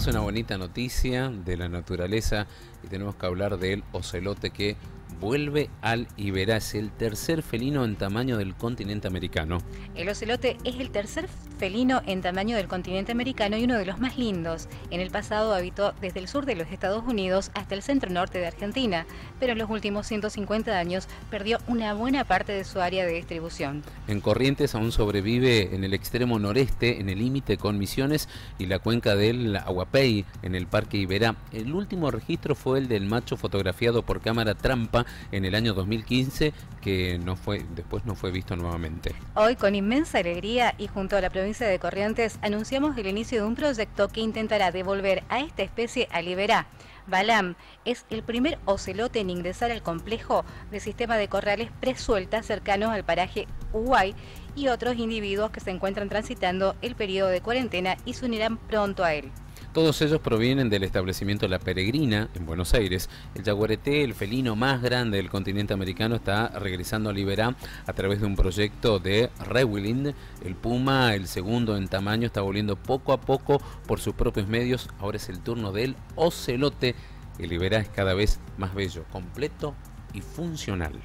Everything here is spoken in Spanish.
tenemos una bonita noticia de la naturaleza y tenemos que hablar del ocelote que vuelve al Iberá. Es el tercer felino en tamaño del continente americano. El ocelote es el tercer felino en tamaño del continente americano y uno de los más lindos. En el pasado habitó desde el sur de los Estados Unidos hasta el centro norte de Argentina, pero en los últimos 150 años perdió una buena parte de su área de distribución. En Corrientes aún sobrevive en el extremo noreste, en el límite con Misiones y la cuenca del Aguapey, en el Parque Iberá. El último registro fue el del macho fotografiado por cámara trampa en el año 2015 que no fue, después no fue visto nuevamente. Hoy con inmensa alegría y junto a la provincia de Corrientes anunciamos el inicio de un proyecto que intentará devolver a esta especie a Liberá. Balam es el primer ocelote en ingresar al complejo de sistema de corrales presueltas cercanos al paraje Uruguay y otros individuos que se encuentran transitando el periodo de cuarentena y se unirán pronto a él. Todos ellos provienen del establecimiento La Peregrina en Buenos Aires. El jaguarete, el felino más grande del continente americano, está regresando a Liberá a través de un proyecto de Rewilling. El puma, el segundo en tamaño, está volviendo poco a poco por sus propios medios. Ahora es el turno del ocelote. El Liberá es cada vez más bello, completo y funcional.